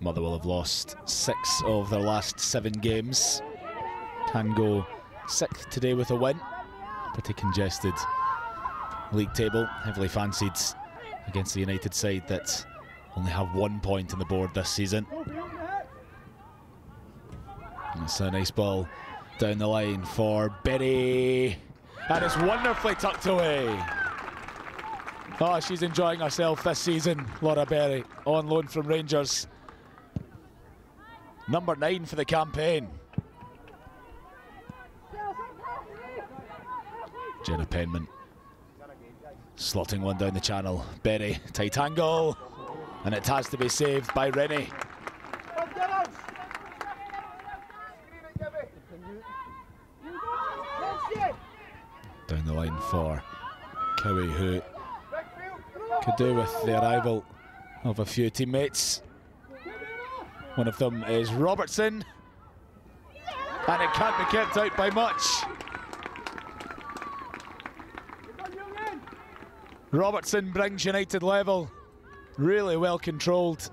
Motherwell have lost six of their last seven games. Can go sixth today with a win. Pretty congested league table, heavily fancied against the United side that only have one point on the board this season. It's a nice ball down the line for Berry. And it's wonderfully tucked away. Oh, she's enjoying herself this season, Laura Berry, on loan from Rangers. Number nine for the campaign. Jenna Penman slotting one down the channel. Berry, tight angle, and it has to be saved by Rennie. Down the line for Cowie, who could do with the arrival of a few teammates. One of them is Robertson, and it can't be kept out by much. Robertson brings United level. Really well controlled.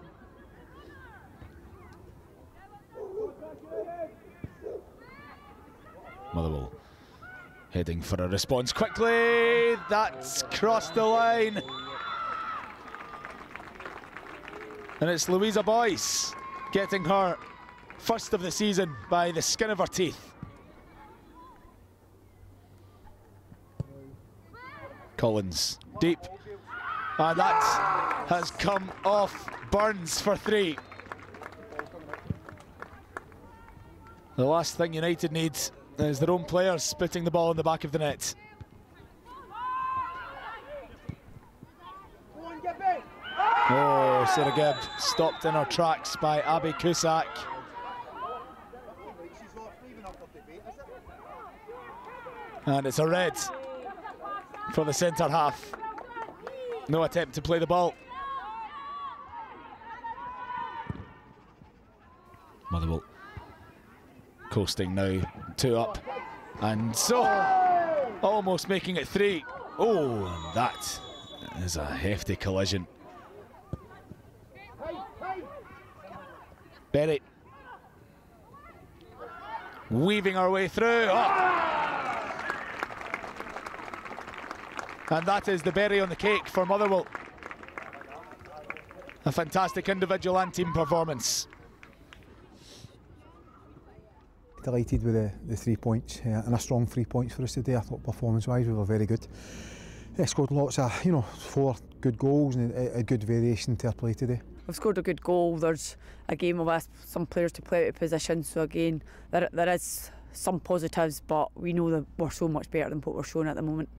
Motherwell heading for a response quickly. That's crossed the line. And it's Louisa Boyce getting her first of the season by the skin of her teeth. Collins deep. And that has come off Burns for three. The last thing United needs is their own players spitting the ball in the back of the net. Oh, Sarah Gibb stopped in her tracks by Abby Cusack. And it's a red for the centre half. No attempt to play the ball. Motherwell coasting now, two up. And so, almost making it three. Oh, that is a hefty collision. Berry weaving our way through. Oh. And that is the berry on the cake for Motherwell. A fantastic individual and team performance. Delighted with the, the three points uh, and a strong three points for us today. I thought performance-wise we were very good. Uh, scored lots of, you know, four good goals and a, a good variation to our play today. we've scored a good goal. There's a game of us, some players to play out of position. So again, there, there is some positives, but we know that we're so much better than what we're showing at the moment.